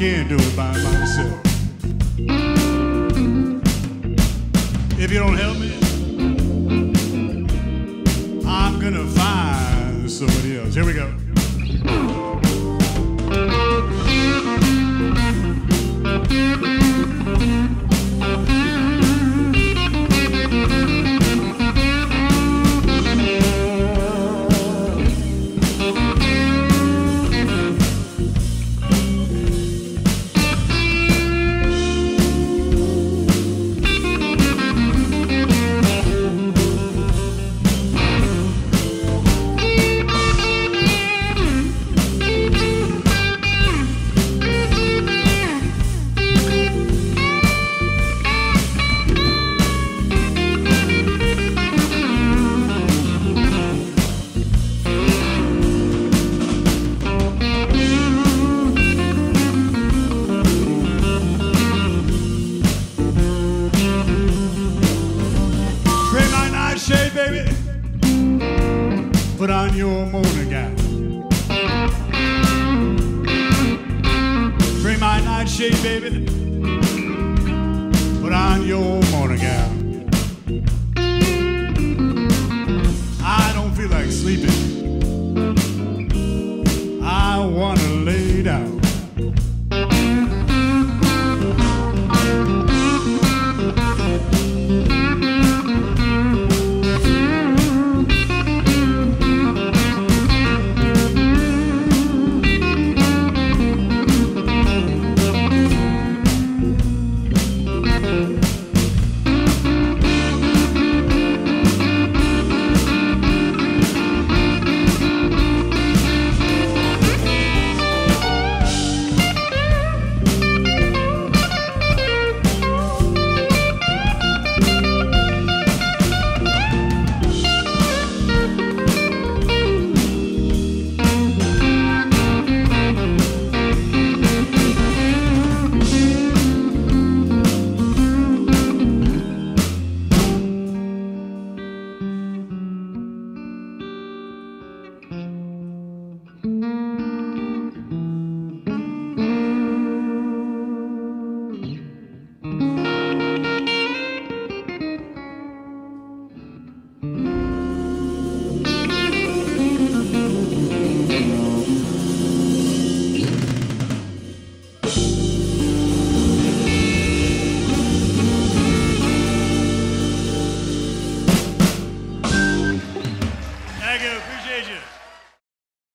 can't do it by myself. If you don't help me, I'm gonna find somebody else. Here we go. Your morning gown. Trim my nightshade, baby. Put on your morning gown. I don't feel like sleeping. I wanna lay down.